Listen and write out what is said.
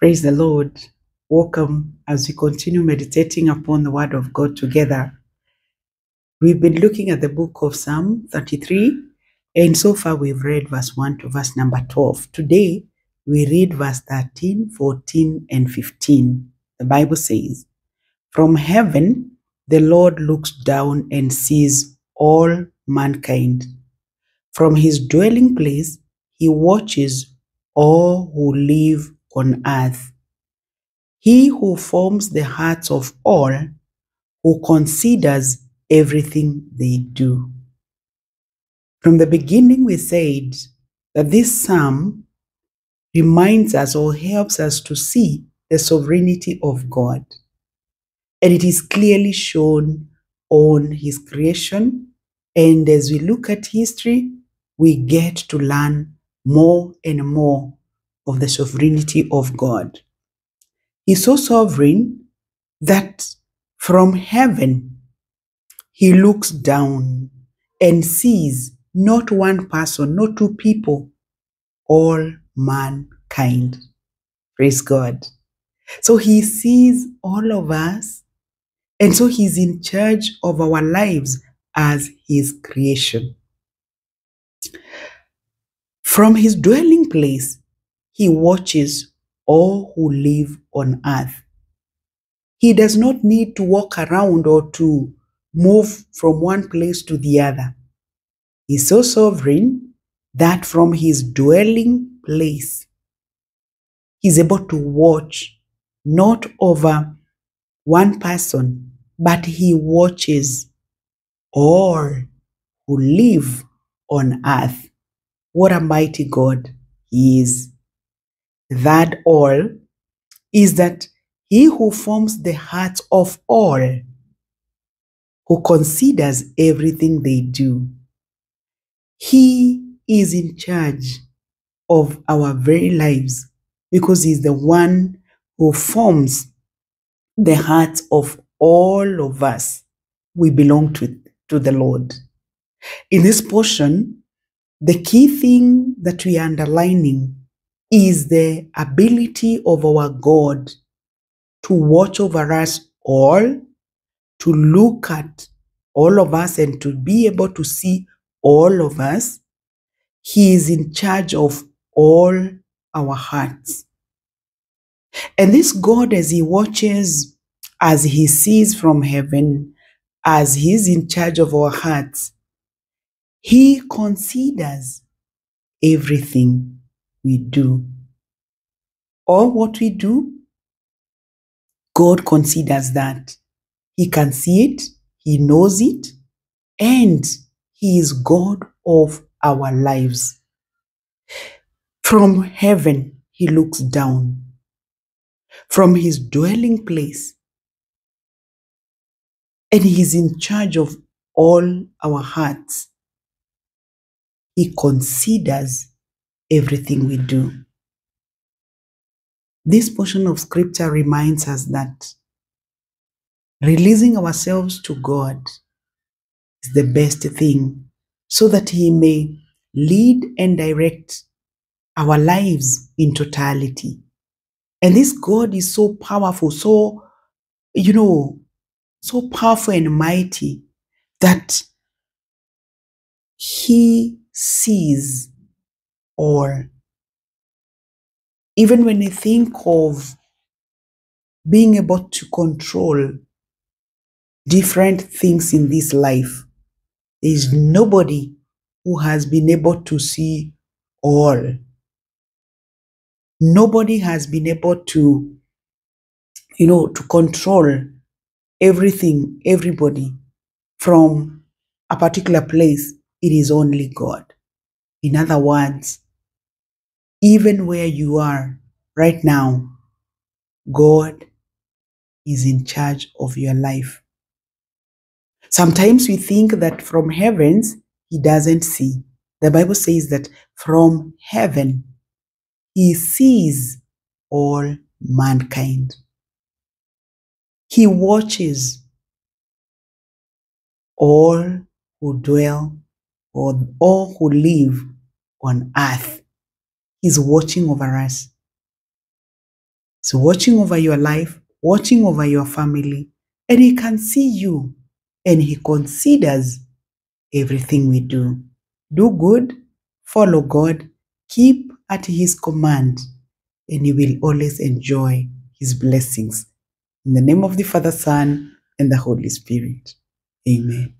Praise the Lord. Welcome as we continue meditating upon the Word of God together. We've been looking at the book of Psalm 33, and so far we've read verse 1 to verse number 12. Today we read verse 13, 14, and 15. The Bible says, From heaven the Lord looks down and sees all mankind. From his dwelling place he watches all who live on earth. He who forms the hearts of all, who considers everything they do. From the beginning, we said that this psalm reminds us or helps us to see the sovereignty of God. And it is clearly shown on his creation. And as we look at history, we get to learn more and more of the sovereignty of God. He's so sovereign that from heaven he looks down and sees not one person, not two people, all mankind. Praise God. So he sees all of us, and so he's in charge of our lives as his creation. From his dwelling place, he watches all who live on earth. He does not need to walk around or to move from one place to the other. He's so sovereign that from his dwelling place, he's able to watch not over one person, but he watches all who live on earth. What a mighty God he is. That all is that he who forms the hearts of all, who considers everything they do, he is in charge of our very lives because he's the one who forms the hearts of all of us. We belong to, to the Lord. In this portion, the key thing that we are underlining is the ability of our God to watch over us all, to look at all of us and to be able to see all of us. He is in charge of all our hearts. And this God, as He watches, as He sees from heaven, as He is in charge of our hearts, He considers everything we do. All what we do, God considers that. He can see it, He knows it, and He is God of our lives. From heaven, He looks down. From His dwelling place, and He's in charge of all our hearts. He considers everything we do. This portion of scripture reminds us that releasing ourselves to God is the best thing so that He may lead and direct our lives in totality. And this God is so powerful, so, you know, so powerful and mighty that He sees all. Even when you think of being able to control different things in this life, there is nobody who has been able to see all. Nobody has been able to, you know, to control everything, everybody from a particular place. It is only God. In other words, even where you are right now, God is in charge of your life. Sometimes we think that from heavens, He doesn't see. The Bible says that from heaven, He sees all mankind. He watches all who dwell or all who live on earth. He's watching over us. He's watching over your life, watching over your family, and He can see you and He considers everything we do. Do good, follow God, keep at His command, and you will always enjoy His blessings. In the name of the Father, Son, and the Holy Spirit. Amen.